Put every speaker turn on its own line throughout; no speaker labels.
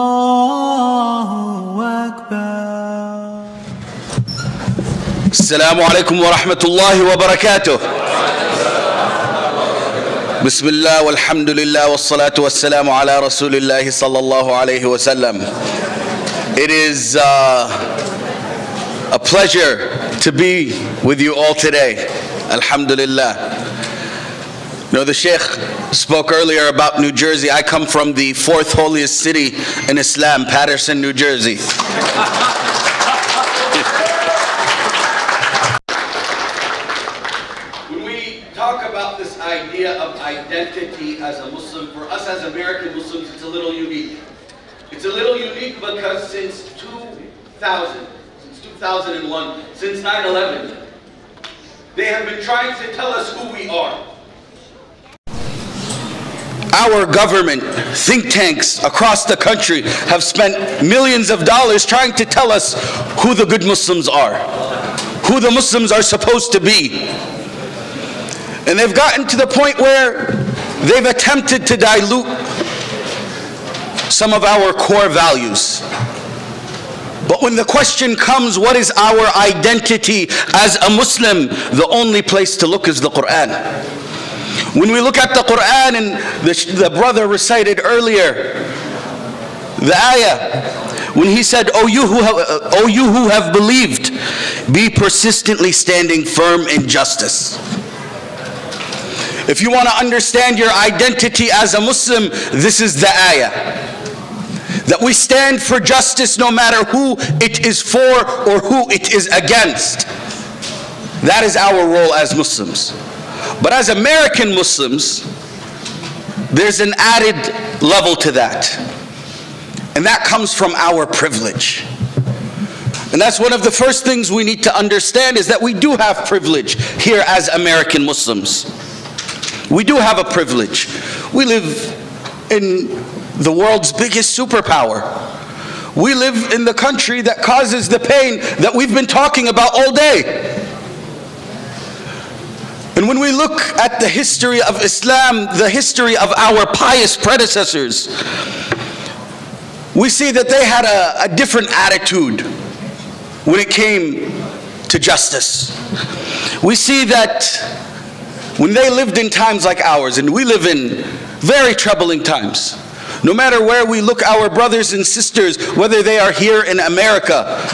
الله أكبر
السلام عليكم ورحمة الله وبركاته بسم الله والحمد لله والصلاة والسلام على رسول الله صلى الله عليه وسلم It is uh, a pleasure to be with you all today. Alhamdulillah. Know, the Sheikh spoke earlier about New Jersey. I come from the fourth holiest city in Islam, Paterson, New Jersey. When we talk about this idea of identity as a Muslim, for us as American Muslims, it's a little unique. It's a little unique because since 2000, since 2001, since 9 11, they have been trying to tell us who we are. Our government, think tanks across the country have spent millions of dollars trying to tell us who the good Muslims are, who the Muslims are supposed to be. And they've gotten to the point where they've attempted to dilute some of our core values. But when the question comes, what is our identity as a Muslim? The only place to look is the Quran. When we look at the Quran and the, the brother recited earlier, the ayah, when he said, "O you who have, O you who have believed, be persistently standing firm in justice." If you want to understand your identity as a Muslim, this is the ayah. That we stand for justice no matter who it is for or who it is against. That is our role as Muslims. But as American Muslims, there's an added level to that. And that comes from our privilege. And that's one of the first things we need to understand is that we do have privilege here as American Muslims. We do have a privilege. We live in the world's biggest superpower. We live in the country that causes the pain that we've been talking about all day. And when we look at the history of Islam, the history of our pious predecessors, we see that they had a, a different attitude when it came to justice. We see that when they lived in times like ours, and we live in very troubling times, no matter where we look, our brothers and sisters, whether they are here in America,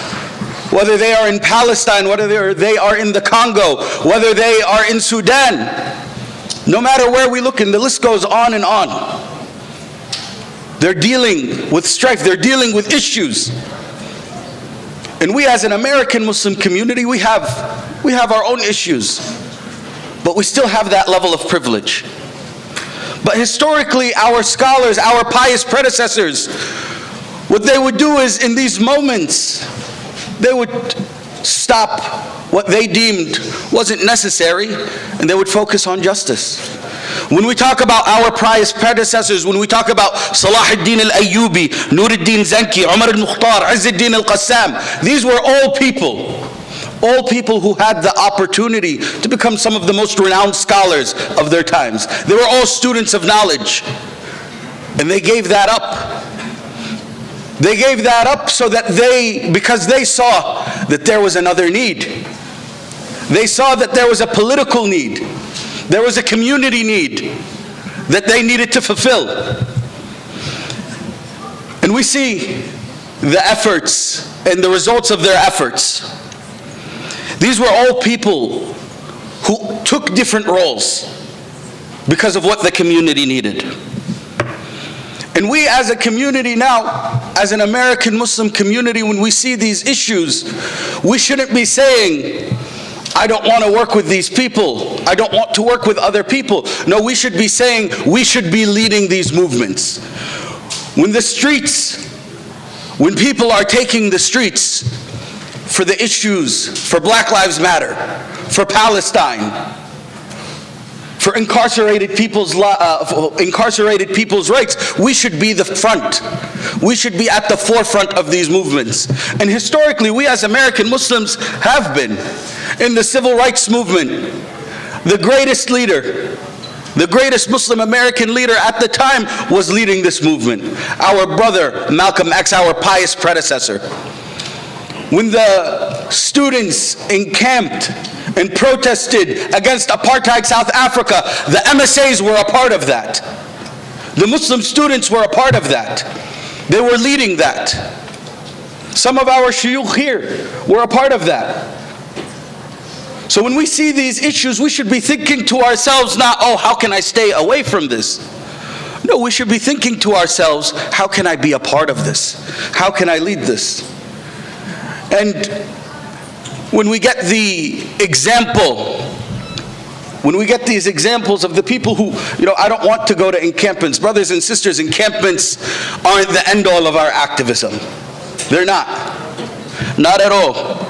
whether they are in Palestine, whether they are, in the Congo, whether they are in Sudan, no matter where we look, and the list goes on and on. They're dealing with strife, they're dealing with issues. And we as an American Muslim community, we have, we have our own issues, but we still have that level of privilege. But historically, our scholars, our pious predecessors, what they would do is in these moments, they would stop what they deemed wasn't necessary and they would focus on justice. When we talk about our pious predecessors, when we talk about Salah ad-Din al-Ayyubi, Nur ad-Din Zanki, Umar al-Mukhtar, Izz ad-Din al-Qassam, these were all people, all people who had the opportunity to become some of the most renowned scholars of their times. They were all students of knowledge. And they gave that up they gave that up so that they, because they saw that there was another need. They saw that there was a political need. There was a community need that they needed to fulfill. And we see the efforts and the results of their efforts. These were all people who took different roles because of what the community needed. And we as a community now, as an American Muslim community, when we see these issues, we shouldn't be saying, I don't want to work with these people. I don't want to work with other people. No, we should be saying we should be leading these movements. When the streets, when people are taking the streets for the issues, for Black Lives Matter, for Palestine, for incarcerated people's uh, incarcerated people's rights. We should be the front. We should be at the forefront of these movements. And historically, we as American Muslims have been in the civil rights movement. The greatest leader The greatest Muslim American leader at the time was leading this movement. Our brother, Malcolm X, our pious predecessor. When the students encamped and protested against apartheid South Africa, the MSAs were a part of that. The Muslim students were a part of that. They were leading that. Some of our shuyukh here were a part of that. So when we see these issues, we should be thinking to ourselves not, oh, how can I stay away from this? No, we should be thinking to ourselves, how can I be a part of this? How can I lead this? And when we get the example, when we get these examples of the people who, you know, I don't want to go to encampments. Brothers and sisters, encampments aren't the end all of our activism. They're not. Not at all.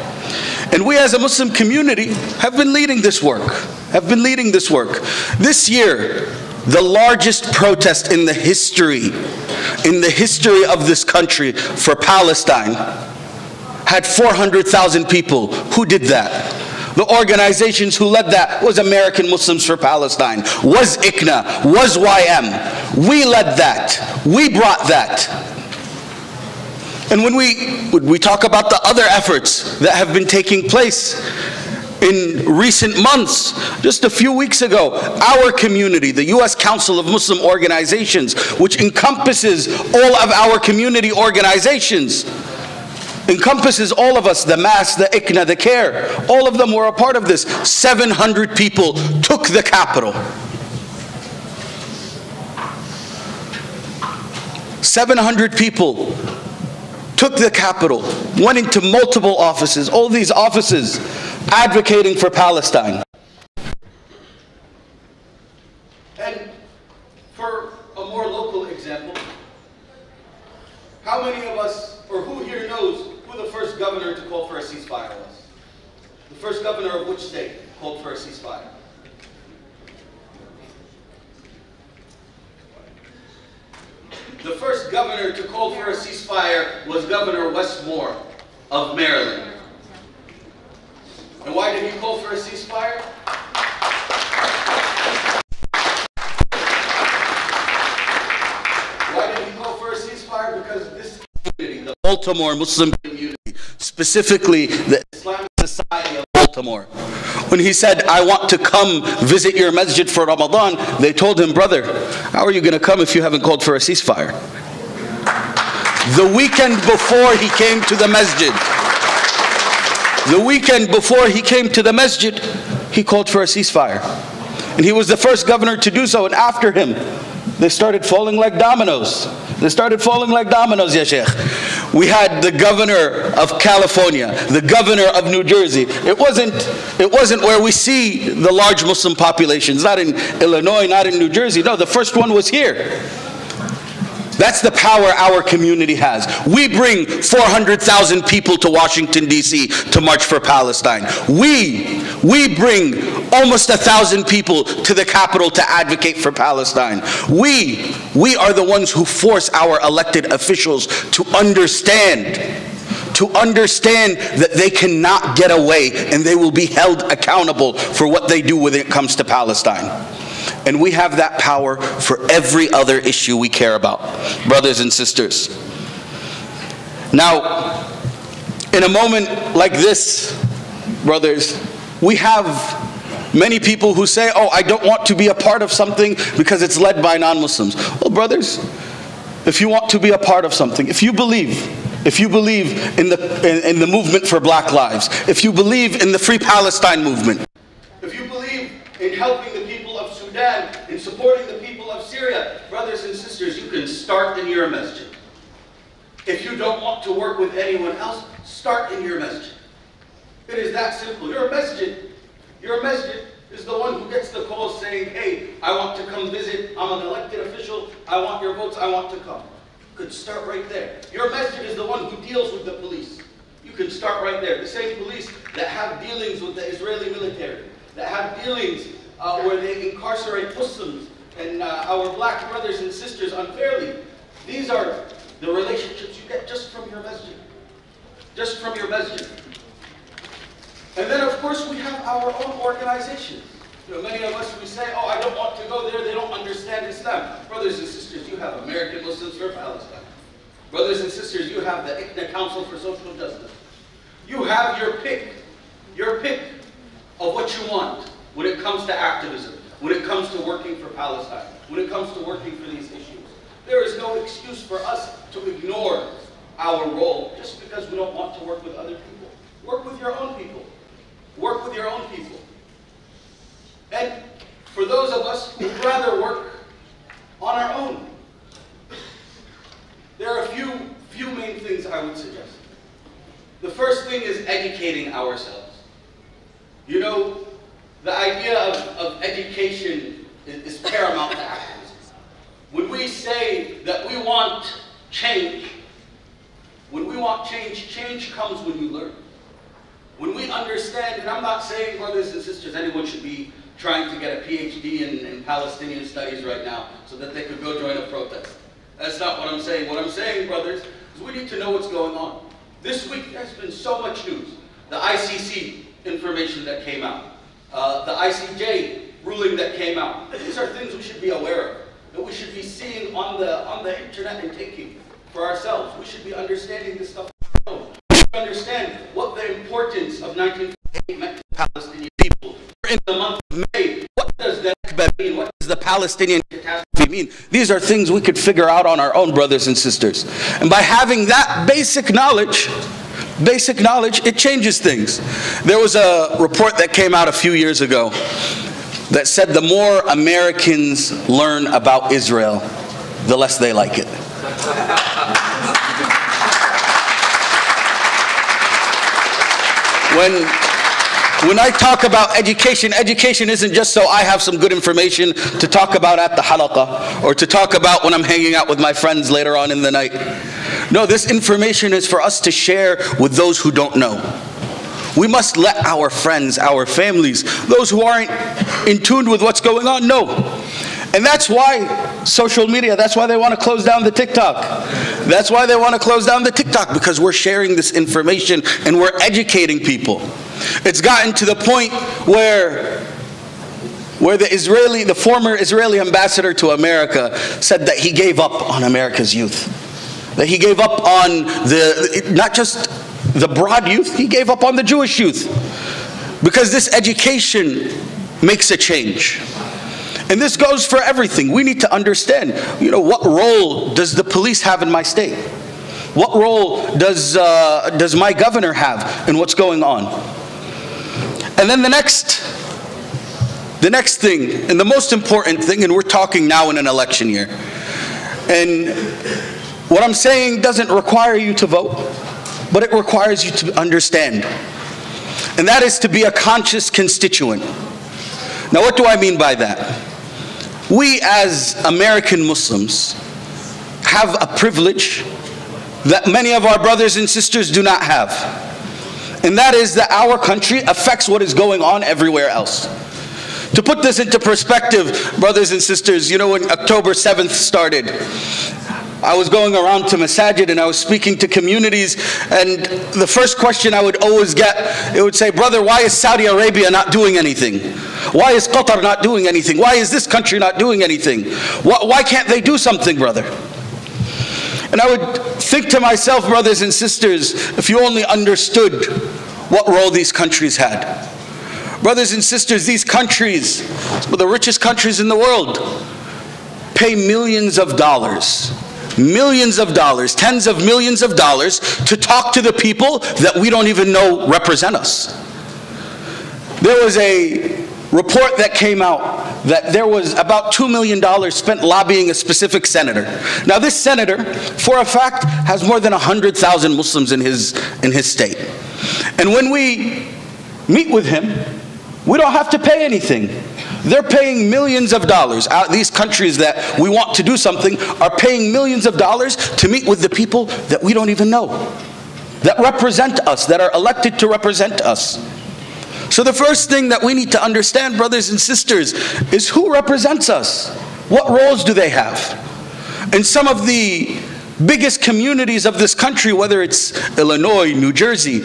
And we as a Muslim community have been leading this work, have been leading this work. This year, the largest protest in the history, in the history of this country for Palestine had 400,000 people. Who did that? The organizations who led that was American Muslims for Palestine, was ICNA, was YM. We led that. We brought that. And when we, when we talk about the other efforts that have been taking place in recent months, just a few weeks ago, our community, the U.S. Council of Muslim Organizations, which encompasses all of our community organizations, encompasses all of us, the MAS, the ICNA, the CAIR. All of them were a part of this. 700 people took the Capitol. 700 people took the Capitol, went into multiple offices, all these offices advocating for Palestine. And for a more local example, how many of us, or who here governor to call for a ceasefire was? The first governor of which state called for a ceasefire? The first governor to call for a ceasefire was Governor Wes Moore of Maryland. And why did he call for a ceasefire? Why did he call for a ceasefire? Because this community, the Baltimore Muslim community, specifically the Islamic Society of Baltimore, when he said, I want to come visit your masjid for Ramadan, they told him, brother, how are you going to come if you haven't called for a ceasefire? The weekend before he came to the masjid, the weekend before he came to the masjid, he called for a ceasefire. And he was the first governor to do so, and after him, they started falling like dominoes. They started falling like dominoes, ya Sheikh. We had the governor of California, the governor of New Jersey. It wasn't, it wasn't where we see the large Muslim populations, not in Illinois, not in New Jersey. No, the first one was here. That's the power our community has. We bring 400,000 people to Washington, D.C. to march for Palestine. We, we bring almost a thousand people to the Capitol to advocate for Palestine. We, we are the ones who force our elected officials to understand to understand that they cannot get away and they will be held accountable for what they do when it comes to Palestine. And we have that power for every other issue we care about, brothers and sisters. Now, in a moment like this, brothers, we have many people who say, oh, I don't want to be a part of something because it's led by non-Muslims. Well, brothers, if you want to be a part of something, if you believe, if you believe in the, in, in the movement for black lives, if you believe in the Free Palestine movement, if you believe in helping the people of Sudan, in supporting the people of Syria, brothers and sisters, you can start in your masjid. If you don't want to work with anyone else, start in your masjid. It is that simple. Your masjid, your masjid is the one who gets the call saying, hey, I want to come visit, I'm an elected official, I want your votes, I want to come. Could start right there. Your masjid is the one who deals with the police. You can start right there. The same police that have dealings with the Israeli military, that have dealings uh, where they incarcerate Muslims and uh, our black brothers and sisters unfairly. These are the relationships you get just from your masjid. Just from your masjid. And then, of course, we have our own organizations. You know, many of us, we say, oh, I don't want to go there, they don't understand Islam. Brothers and sisters, you have American Muslims for Palestine. Brothers and sisters, you have the ICNA Council for Social Justice. You have your pick, your pick of what you want when it comes to activism, when it comes to working for Palestine, when it comes to working for these issues. There is no excuse for us to ignore our role just because we don't want to work with other people. Work with your own people. Work with your own people. And for those of us who'd rather work on our own, there are a few, few main things I would suggest. The first thing is educating ourselves. You know, the idea of, of education is, is paramount to activism. When we say that we want change, when we want change, change comes when you learn. When we understand, and I'm not saying, brothers and should be trying to get a PhD in, in Palestinian studies right now so that they could go join a protest. That's not what I'm saying. What I'm saying, brothers, is we need to know what's going on. This week, there's been so much news. The ICC information that came out, uh, the ICJ ruling that came out. These are things we should be aware of, that we should be seeing on the, on the internet and taking for ourselves. We should be understanding this stuff. We should understand what the importance of 1948 meant to Palestinian people. In the month of May, what does the Nakba mean? What does the Palestinian catastrophe mean? These are things we could figure out on our own, brothers and sisters. And by having that basic knowledge, basic knowledge, it changes things. There was a report that came out a few years ago that said the more Americans learn about Israel, the less they like it. When, when I talk about education, education isn't just so I have some good information to talk about at the halaqah or to talk about when I'm hanging out with my friends later on in the night. No, this information is for us to share with those who don't know. We must let our friends, our families, those who aren't in tune with what's going on know. And that's why social media, that's why they want to close down the TikTok. That's why they want to close down the TikTok because we're sharing this information and we're educating people. It's gotten to the point where where the Israeli, the former Israeli ambassador to America said that he gave up on America's youth. That he gave up on the, not just the broad youth, he gave up on the Jewish youth. Because this education makes a change. And this goes for everything. We need to understand, you know, what role does the police have in my state? What role does, uh, does my governor have in what's going on? And then the next, the next thing, and the most important thing, and we're talking now in an election year. And what I'm saying doesn't require you to vote, but it requires you to understand. And that is to be a conscious constituent. Now, what do I mean by that? We, as American Muslims, have a privilege that many of our brothers and sisters do not have. And that is that our country affects what is going on everywhere else. To put this into perspective, brothers and sisters, you know when October 7th started, I was going around to masajid and I was speaking to communities and the first question I would always get, it would say, brother, why is Saudi Arabia not doing anything? Why is Qatar not doing anything? Why is this country not doing anything? Why, why can't they do something, brother? And I would think to myself, brothers and sisters, if you only understood what role these countries had. Brothers and sisters, these countries, some of the richest countries in the world, pay millions of dollars millions of dollars, tens of millions of dollars to talk to the people that we don't even know represent us. There was a report that came out that there was about $2 million spent lobbying a specific senator. Now this senator, for a fact, has more than 100,000 Muslims in his, in his state. And when we meet with him, we don't have to pay anything. They're paying millions of dollars. Out these countries that we want to do something are paying millions of dollars to meet with the people that we don't even know, that represent us, that are elected to represent us. So the first thing that we need to understand, brothers and sisters, is who represents us? What roles do they have? And some of the biggest communities of this country, whether it's Illinois, New Jersey,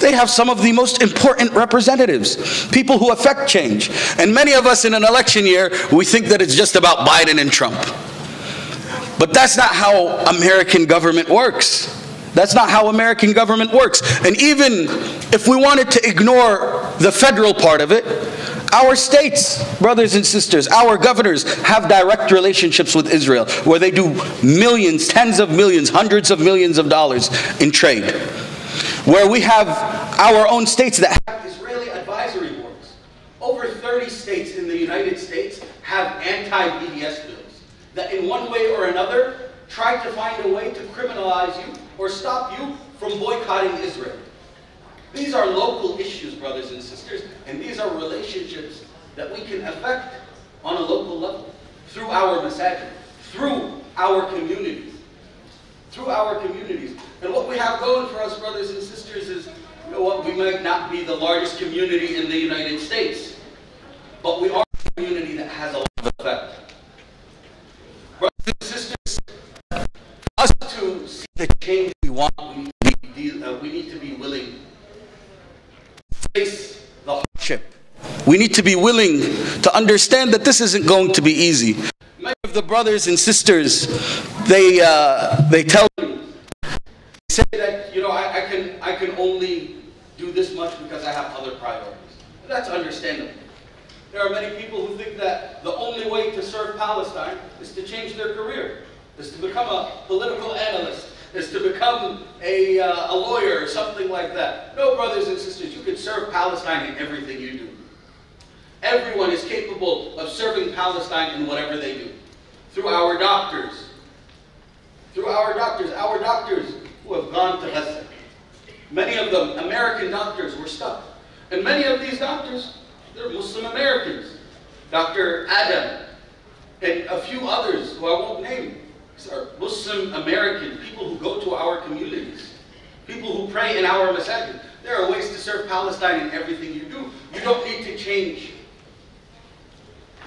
they have some of the most important representatives, people who affect change. And many of us in an election year, we think that it's just about Biden and Trump. But that's not how American government works. That's not how American government works. And even if we wanted to ignore the federal part of it, our states, brothers and sisters, our governors have direct relationships with Israel where they do millions, tens of millions, hundreds of millions of dollars in trade. Where we have our own states that have Israeli advisory boards. Over 30 states in the United States have anti-BDS bills that in one way or another try to find a way to criminalize you or stop you from boycotting Israel. These are local issues, brothers and sisters, and these are relationships that we can affect on a local level through our masajid, through our communities, through our communities. And what we have going for us, brothers and sisters, is you know what, we might not be the largest community in the United States, but we are a community that has a lot of effect. Brothers and sisters, us to see the change we want, we need uh, we need to be willing face the hardship. We need to be willing to understand that this isn't going to be easy. Many of the brothers and sisters, they, uh, they tell me, they say that, you know, I, I, can, I can only do this much because I have other priorities. And that's understandable. There are many people who think that the only way to serve Palestine is to change their career, is to become a political analyst, is to become a, uh, a lawyer or something like that. No, brothers and sisters, you can serve Palestine in everything you do. Everyone is capable of serving Palestine in whatever they do. Through our doctors. Through our doctors. Our doctors who have gone to Gaza. Many of them, American doctors, were stuck. And many of these doctors, they're Muslim Americans. Dr. Adam and a few others who I won't name are Muslim American, people who go to our communities, people who pray in our masajid. There are ways to serve Palestine in everything you do. You don't need to change.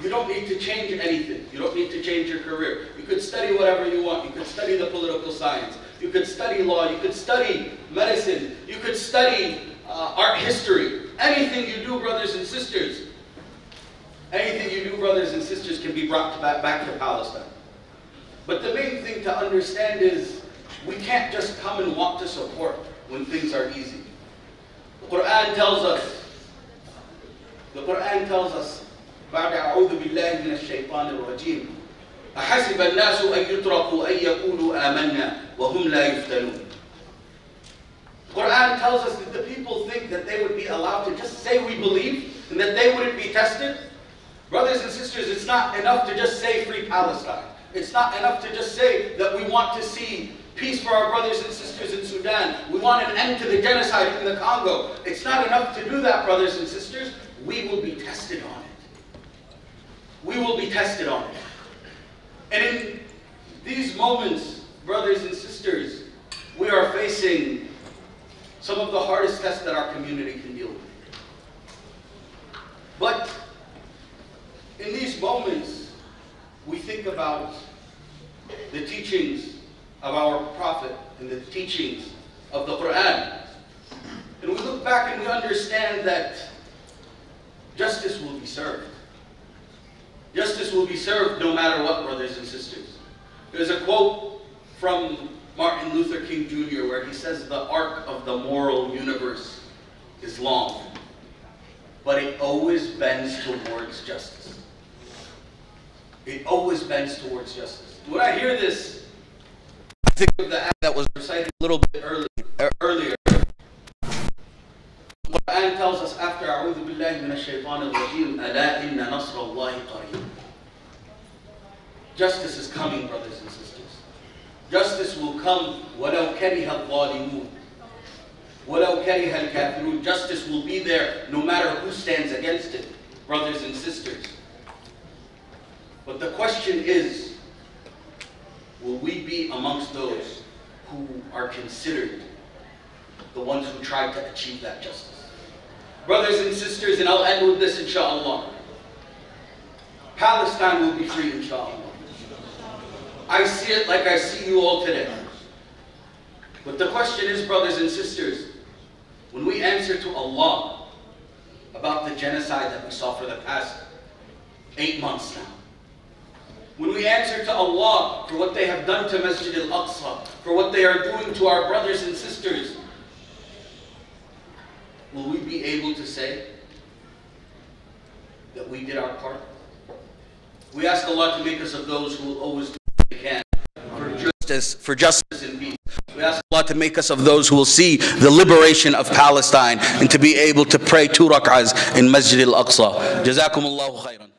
You don't need to change anything. You don't need to change your career. You could study whatever you want. You could study the political science. You could study law. You could study medicine. You could study uh, art history. Anything you do, brothers and sisters, anything you do, brothers and sisters, can be brought back, back to Palestine. But the main thing to understand is we can't just come and want to support when things are easy. The Quran tells us, the Quran tells us, بعد أعوذ بالله من الشيطان الرجيم أحسب الناس أن يتركوا أن يقولوا آمنا وهم لا يفتنون Quran tells us that the people think that they would be allowed to just say we believe and that they wouldn't be tested. Brothers and sisters, it's not enough to just say free Palestine. It's not enough to just say that we want to see peace for our brothers and sisters in Sudan. We want an end to the genocide in the Congo. It's not enough to do that, brothers and sisters. We will be tested on it. We will be tested on it. And in these moments, brothers and sisters, we are facing some of the hardest tests that our community can deal with. But in these moments, we think about the teachings of our Prophet and the teachings of the Quran. And we look back and we understand that justice will be served. Justice will be served no matter what, brothers and sisters. There's a quote from Martin Luther King Jr. where he says the arc of the moral universe is long, but it always bends towards justice. It always bends towards justice. When I hear this, I think of the act that was recited a little bit early, uh, earlier. The Quran tells us after أعوذ بالله من الشيطان الرجيم ألا إن نصر الله قريب. Justice is coming, brothers and sisters. Justice will come ولو كره الظالمون. ولو كره الكافرون. Justice will be there no matter who stands against it, brothers and sisters. But the question is, will we be amongst those who are considered the ones who tried to achieve that justice? Brothers and sisters, and I'll end with this inshallah. Palestine will be free inshallah. I see it like I see you all today. But the question is, brothers and sisters, when we answer to Allah about the genocide that we saw for the past eight months now, when we answer to Allah for what they have done to Masjid al-Aqsa, for what they are doing to our brothers and sisters, will we be able to say that we did our part? We ask Allah to make us of those who will always do what they can for justice, for justice and peace. We ask Allah to make us of those who will see the liberation of Palestine and to be able to pray two rak'ahs in Masjid al-Aqsa. Jazakum Allahu khairan.